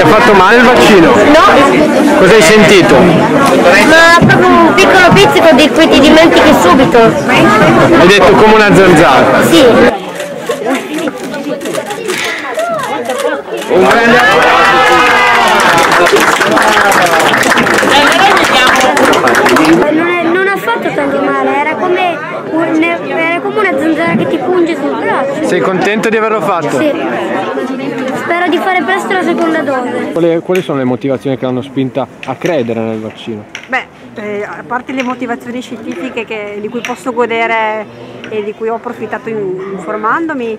Ti ha fatto male il vaccino? No, Cosa hai sentito? ma proprio un piccolo pizzico di cui ti dimentichi subito. Hai detto come una zanzara. Sì. Un grande Non, è- non ha fatto tanto male, era come, un- era zanzara che ti punge sul braccio. Sei contento di averlo fatto? Sì. Spero di fare presto la seconda dose. Quali, quali sono le motivazioni che l'hanno spinta a credere nel vaccino? Beh, eh, a parte le motivazioni scientifiche che- di cui posso godere e di cui ho approfittato in- informandomi,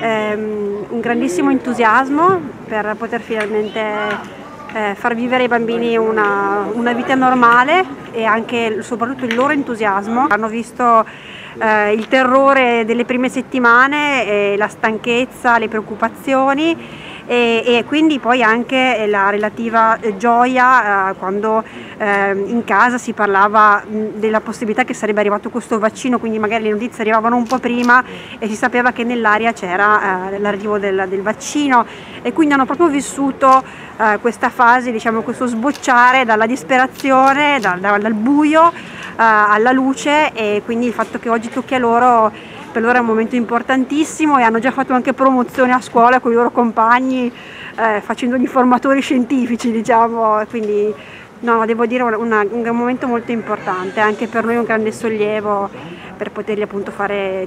ehm, un grandissimo entusiasmo per poter finalmente eh, far vivere ai bambini una, una vita normale e anche soprattutto il loro entusiasmo. Hanno visto eh, il terrore delle prime settimane, e la stanchezza, le preoccupazioni e, e quindi poi anche la relativa eh, gioia eh, quando eh, in casa si parlava della possibilità che sarebbe arrivato questo vaccino, quindi magari le notizie arrivavano un po' prima e si sapeva che nell'aria c'era eh, l'arrivo del, del vaccino. E quindi hanno proprio vissuto eh, questa fase, diciamo questo sbocciare dalla disperazione, dal, dal- buio eh, alla luce e quindi il fatto che oggi tocchi a loro per loro è un momento importantissimo e hanno già fatto anche promozione a scuola con i loro compagni eh, facendo gli formatori scientifici diciamo, quindi no, devo dire una- una- un momento molto importante, anche per noi un grande sollievo per poterli appunto fare,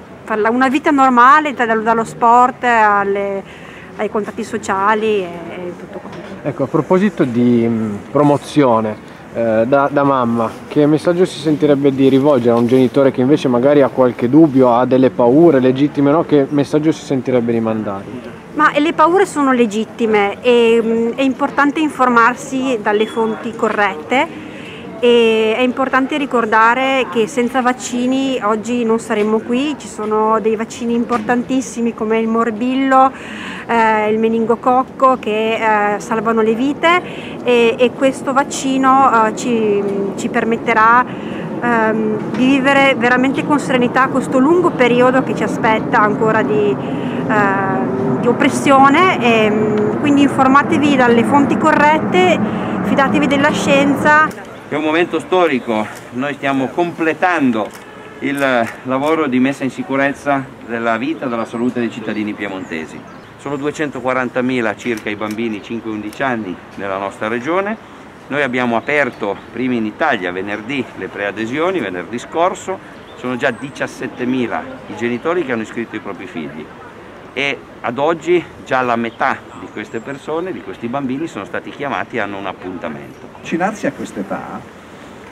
una vita normale da- dallo sport alle- ai contatti sociali e, e tutto quanto. Ecco, a proposito di promozione, eh, da, da mamma, che messaggio si sentirebbe di rivolgere a un genitore che invece magari ha qualche dubbio, ha delle paure legittime, no? Che messaggio si sentirebbe di mandare? Ma le paure sono legittime e mh, è importante informarsi dalle fonti corrette e è importante ricordare che senza vaccini oggi non saremmo qui, ci sono dei vaccini importantissimi come il morbillo, eh, il meningococco che eh, salvano le vite e, e questo vaccino eh, ci, ci permetterà ehm, di vivere veramente con serenità questo lungo periodo che ci aspetta ancora di, ehm, di oppressione. E, mm, quindi informatevi dalle fonti corrette, fidatevi della scienza. È un momento storico, noi stiamo completando il lavoro di messa in sicurezza della vita e della salute dei cittadini piemontesi. Sono 240.000 circa i bambini 5-11 anni nella nostra regione. Noi abbiamo aperto prima in Italia venerdì le preadesioni, venerdì scorso, sono già 17.000 i genitori che hanno iscritto i propri figli e ad oggi già la metà di queste persone, di questi bambini sono stati chiamati e hanno un appuntamento. vaccinarsi a quest'età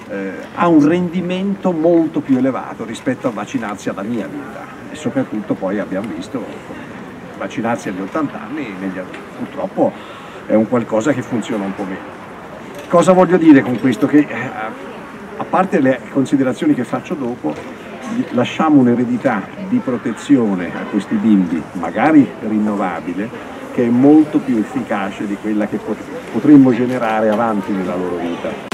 eh, ha un rendimento molto più elevato rispetto a vaccinarsi alla mia vita e soprattutto poi abbiamo visto vaccinarsi agli 80 anni negli- purtroppo è un qualcosa che funziona un po' meno. Cosa voglio dire con questo? Che eh, a parte le considerazioni che faccio dopo, lasciamo un'eredità di protezione a questi bimbi, magari rinnovabile, che è molto più efficace di quella che pot- potremmo generare avanti nella loro vita.